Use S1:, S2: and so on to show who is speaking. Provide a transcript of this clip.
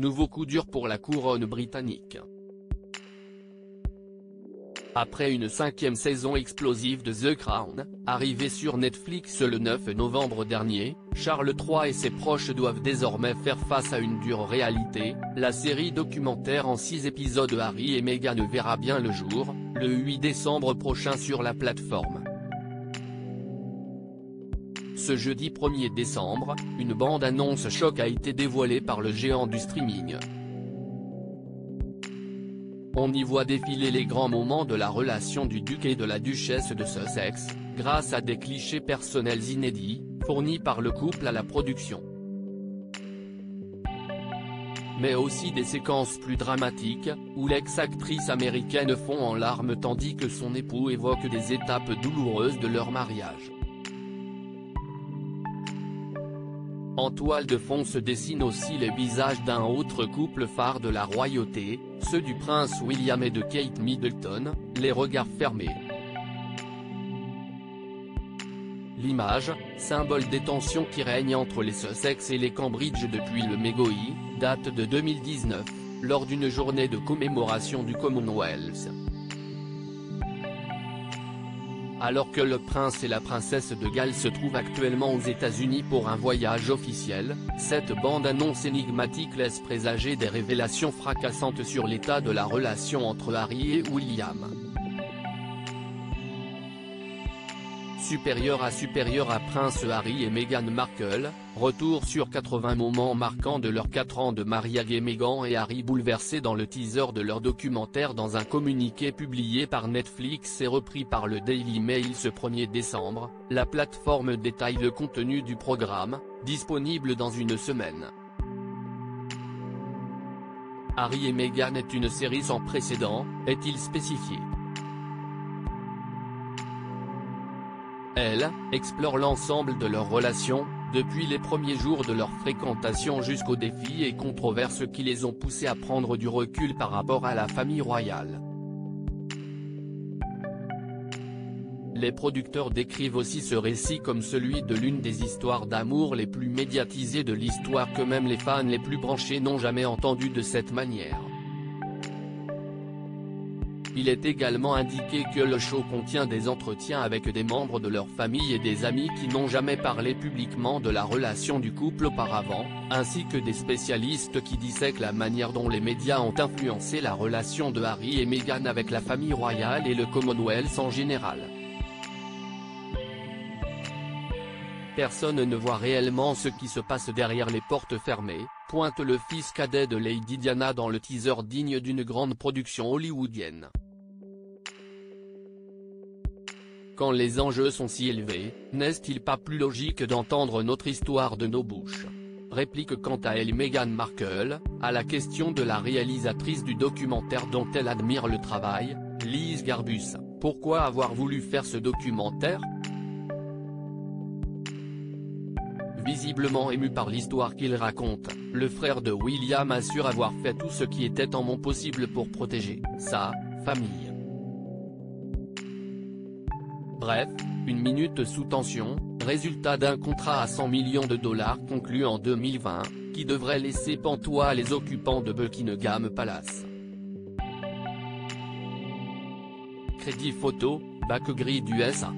S1: nouveau coup dur pour la couronne britannique. Après une cinquième saison explosive de The Crown, arrivée sur Netflix le 9 novembre dernier, Charles III et ses proches doivent désormais faire face à une dure réalité, la série documentaire en six épisodes Harry et Meghan verra bien le jour, le 8 décembre prochain sur la plateforme. Ce jeudi 1er décembre, une bande-annonce choc a été dévoilée par le géant du streaming. On y voit défiler les grands moments de la relation du duc et de la duchesse de Sussex, grâce à des clichés personnels inédits, fournis par le couple à la production. Mais aussi des séquences plus dramatiques, où l'ex-actrice américaine fond en larmes tandis que son époux évoque des étapes douloureuses de leur mariage. En toile de fond se dessinent aussi les visages d'un autre couple phare de la royauté, ceux du prince William et de Kate Middleton, les regards fermés. L'image, symbole des tensions qui règnent entre les Sussex et les Cambridge depuis le Megoi, date de 2019, lors d'une journée de commémoration du Commonwealth. Alors que le prince et la princesse de Galles se trouvent actuellement aux États-Unis pour un voyage officiel, cette bande-annonce énigmatique laisse présager des révélations fracassantes sur l'état de la relation entre Harry et William. Supérieur à supérieur à Prince Harry et Meghan Markle, retour sur 80 moments marquants de leurs 4 ans de mariage et Meghan et Harry bouleversés dans le teaser de leur documentaire dans un communiqué publié par Netflix et repris par le Daily Mail ce 1er décembre, la plateforme détaille le contenu du programme, disponible dans une semaine. Harry et Meghan est une série sans précédent, est-il spécifié? Elle, explore l'ensemble de leur relation, depuis les premiers jours de leur fréquentation jusqu'aux défis et controverses qui les ont poussés à prendre du recul par rapport à la famille royale. Les producteurs décrivent aussi ce récit comme celui de l'une des histoires d'amour les plus médiatisées de l'histoire que même les fans les plus branchés n'ont jamais entendu de cette manière. Il est également indiqué que le show contient des entretiens avec des membres de leur famille et des amis qui n'ont jamais parlé publiquement de la relation du couple auparavant, ainsi que des spécialistes qui dissèquent la manière dont les médias ont influencé la relation de Harry et Meghan avec la famille royale et le Commonwealth en général. Personne ne voit réellement ce qui se passe derrière les portes fermées, pointe le fils cadet de Lady Diana dans le teaser digne d'une grande production hollywoodienne. Quand les enjeux sont si élevés, n'est-il pas plus logique d'entendre notre histoire de nos bouches? Réplique quant à elle Meghan Markle, à la question de la réalisatrice du documentaire dont elle admire le travail, Lise Garbus, pourquoi avoir voulu faire ce documentaire? Visiblement ému par l'histoire qu'il raconte, le frère de William assure avoir fait tout ce qui était en mon possible pour protéger sa famille. Bref, une minute sous tension, résultat d'un contrat à 100 millions de dollars conclu en 2020, qui devrait laisser pantois les occupants de Buckingham Palace. Crédit photo, bac gris du SA.